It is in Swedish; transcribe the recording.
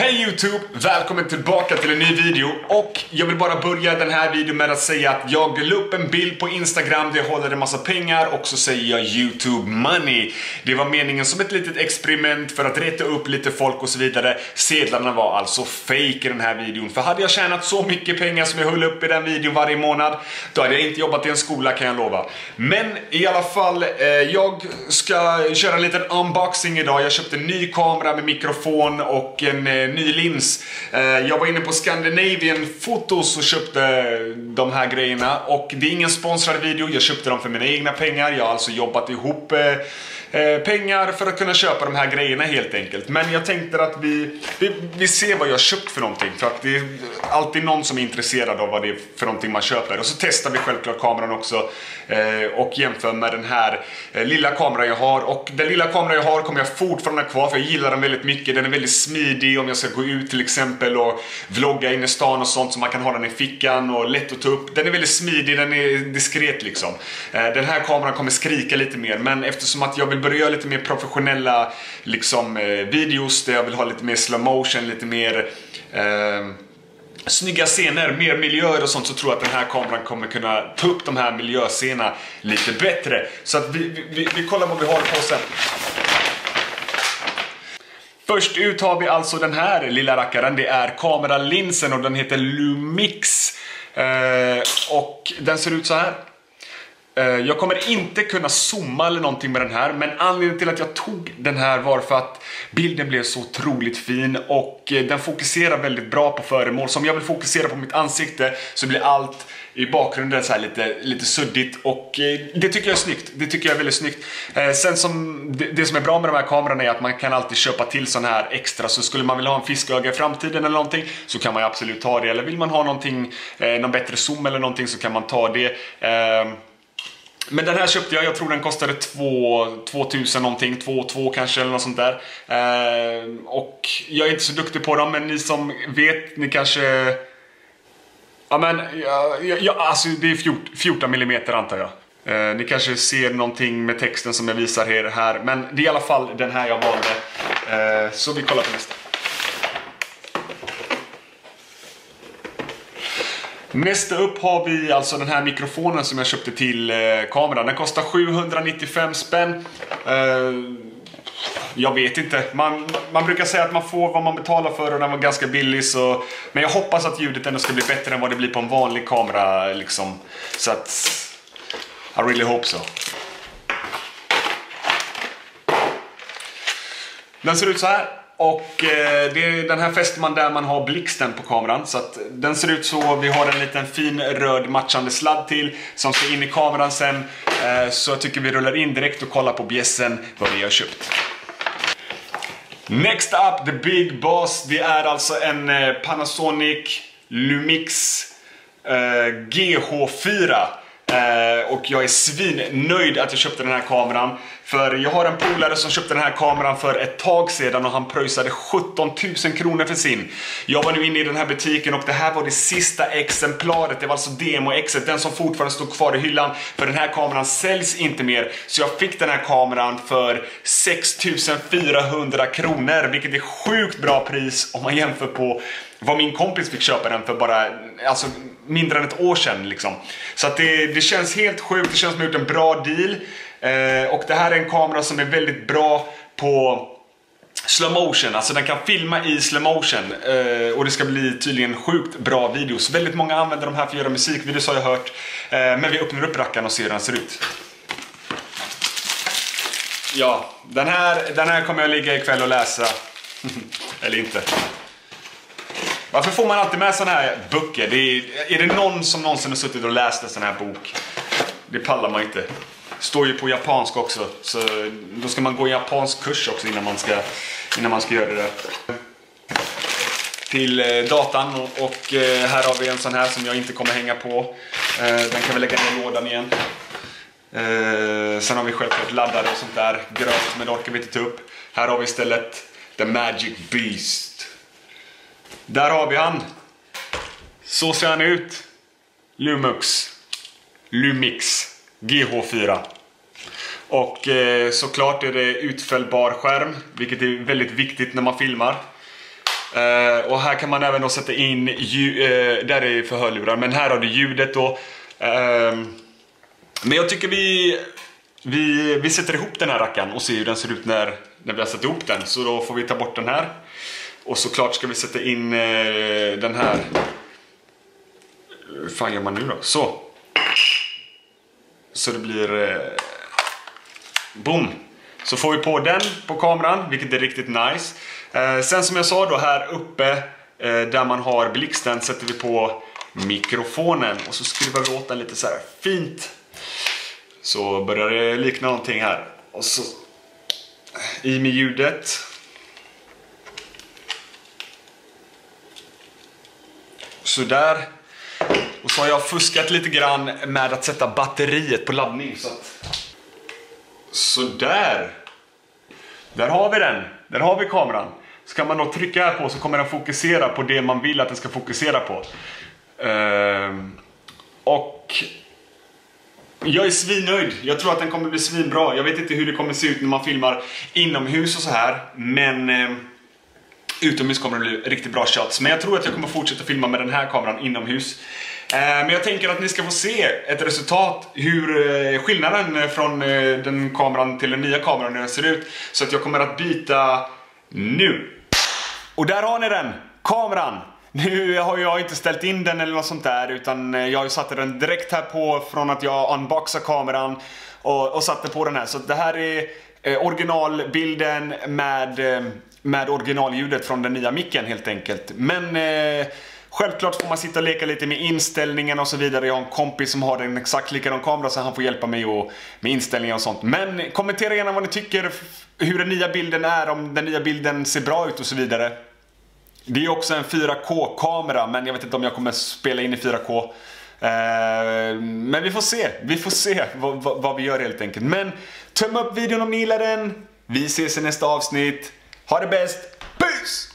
Hej Youtube! Välkommen tillbaka till en ny video och jag vill bara börja den här videon med att säga att jag la upp en bild på Instagram där jag håller en massa pengar och så säger jag Youtube money. Det var meningen som ett litet experiment för att reta upp lite folk och så vidare. Sedlarna var alltså fake i den här videon för hade jag tjänat så mycket pengar som jag höll upp i den videon varje månad då hade jag inte jobbat i en skola kan jag lova. Men i alla fall, eh, jag ska köra en liten unboxing idag. Jag köpte en ny kamera med mikrofon och en eh, ny lins. Eh, jag var inne på Scandinavian Photos och köpte de här grejerna. Och det är ingen sponsrad video, jag köpte dem för mina egna pengar. Jag har alltså jobbat ihop eh, eh, pengar för att kunna köpa de här grejerna helt enkelt. Men jag tänkte att vi, vi, vi ser vad jag har köpt för någonting. För att det är alltid någon som är intresserad av vad det är för någonting man köper. Och så testar vi självklart kameran också och jämför med den här lilla kameran jag har. Och den lilla kameran jag har kommer jag fortfarande ha kvar för jag gillar den väldigt mycket. Den är väldigt smidig om jag ska gå ut till exempel och vlogga inne i stan och sånt så man kan ha den i fickan och lätt att ta upp. Den är väldigt smidig, den är diskret liksom. Eh, den här kameran kommer skrika lite mer men eftersom att jag vill börja göra lite mer professionella liksom, eh, videos där jag vill ha lite mer slow motion, lite mer eh, snygga scener, mer miljöer och sånt så tror jag att den här kameran kommer kunna ta upp de här miljöscenerna lite bättre. Så att vi, vi, vi kollar vad vi har på sen. Först ut har vi alltså den här lilla rackaren. Det är kameralinsen och den heter Lumix. Eh, och den ser ut så här. Eh, jag kommer inte kunna zooma eller någonting med den här men anledningen till att jag tog den här var för att bilden blev så otroligt fin och eh, den fokuserar väldigt bra på föremål. Så om jag vill fokusera på mitt ansikte så blir allt i bakgrunden så här lite, lite suddigt och eh, det tycker jag är snyggt. Det tycker jag är väldigt snyggt. Sen som det, det som är bra med de här kamerorna är att man kan alltid köpa till sån här extra så skulle man vilja ha en fisköga i framtiden eller någonting så kan man ju absolut ta det eller vill man ha någonting, någon bättre zoom eller någonting så kan man ta det. Ehm, men den här köpte jag, jag tror den kostade 2, 2000 någonting, 2 2 kanske eller något sånt där. Eh, och jag är inte så duktig på dem men ni som vet, ni kanske... Ja men, ja, ja, alltså det är 14, 14 mm antar jag. Eh, ni kanske ser någonting med texten som jag visar er här men det är i alla fall den här jag valde. Eh, så vi kollar på nästa. Nästa upp har vi alltså den här mikrofonen som jag köpte till eh, kameran. Den kostar 795 spänn. Eh, jag vet inte. Man, man brukar säga att man får vad man betalar för och den var ganska billig. Så, men jag hoppas att ljudet ändå ska bli bättre än vad det blir på en vanlig kamera. Liksom. Så att... I really hope so. Den ser ut så här. Och eh, det, den här fäster man där man har blixten på kameran. Så att den ser ut så. Vi har en liten fin röd matchande sladd till som ska in i kameran sen. Eh, så jag tycker vi rullar in direkt och kollar på bjässen vad vi har köpt. Next up, the big boss. Det är alltså en eh, Panasonic Lumix eh, GH4. Eh, och jag är svinnöjd att jag köpte den här kameran. För jag har en polare som köpte den här kameran för ett tag sedan och han pröjsade 17 000 kronor för sin. Jag var nu inne i den här butiken och det här var det sista exemplaret. Det var alltså demo-exet, den som fortfarande stod kvar i hyllan. För den här kameran säljs inte mer. Så jag fick den här kameran för 6 400 kronor. Vilket är sjukt bra pris om man jämför på vad min kompis fick köpa den för bara alltså, mindre än ett år sedan. Liksom. Så att det, det känns helt sjukt, det känns som att jag gjort en bra deal. Eh, och det här är en kamera som är väldigt bra på slow motion, alltså den kan filma i slow motion eh, och det ska bli tydligen sjukt bra videos. Väldigt många använder de här för att göra musikvideos har jag hört. Eh, men vi öppnar upp rackaren och ser hur den ser ut. Ja, den här, den här kommer jag ligga ikväll och läsa. Eller inte. Varför får man alltid med såna här böcker? Det är, är det någon som någonsin har suttit och läst en sån här bok? Det pallar man inte. Står ju på japanska också. Så då ska man gå en japansk kurs också innan man ska, innan man ska göra det. Till eh, datan och, och eh, här har vi en sån här som jag inte kommer hänga på. Eh, den kan vi lägga ner i lådan igen. Sen har vi självklart laddare och sånt där. Gröt, men det orkar vi inte ta upp. Här har vi istället The Magic Beast. Där har vi han. Så ser han ut. Lumux. Lumix. GH4. Och eh, såklart är det utfällbar skärm, vilket är väldigt viktigt när man filmar. Eh, och här kan man även då sätta in, uh, där är för hörlurar, men här har du ljudet då. Ehm, men jag tycker vi, vi, vi sätter ihop den här rackaren och ser hur den ser ut när, när vi har satt ihop den. Så då får vi ta bort den här. Och såklart ska vi sätta in eh, den här. Hur fan gör man nu då? Så. Så det blir... Eh, boom! Så får vi på den på kameran, vilket är riktigt nice. Eh, sen som jag sa då här uppe eh, där man har blixten sätter vi på mikrofonen och så skruvar vi åt den lite så här fint. Så börjar det likna någonting här. Och så i med ljudet. Sådär. Och så har jag fuskat lite grann med att sätta batteriet på laddning. Så att... Sådär. Där har vi den. Där har vi kameran. Ska man då trycka här på så kommer den fokusera på det man vill att den ska fokusera på. Ehm, och jag är svinnöjd. Jag tror att den kommer bli svinbra. Jag vet inte hur det kommer se ut när man filmar inomhus och så här. Men eh, utomhus kommer det bli riktigt bra shots. Men jag tror att jag kommer fortsätta filma med den här kameran inomhus. Eh, men jag tänker att ni ska få se ett resultat, hur eh, skillnaden eh, från den kameran till den nya kameran hur den ser ut. Så att jag kommer att byta nu. Och där har ni den, kameran. Nu har jag inte ställt in den eller något sånt där utan jag har satt den direkt här på från att jag unboxade kameran och, och satte på den här. Så det här är originalbilden med, med originalljudet från den nya micken helt enkelt. Men eh, Självklart får man sitta och leka lite med inställningen och så vidare. Jag har en kompis som har en exakt likadan kamera så han får hjälpa mig och, med inställningar och sånt. Men kommentera gärna vad ni tycker, hur den nya bilden är, om den nya bilden ser bra ut och så vidare. Det är också en 4K-kamera men jag vet inte om jag kommer spela in i 4K. Eh, men vi får se, vi får se vad, vad, vad vi gör helt enkelt. Men tumme upp videon om ni gillar den. Vi ses i nästa avsnitt. Ha det bäst, peace!